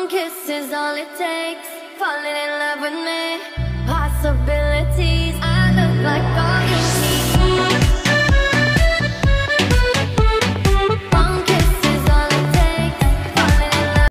One kiss is all it takes.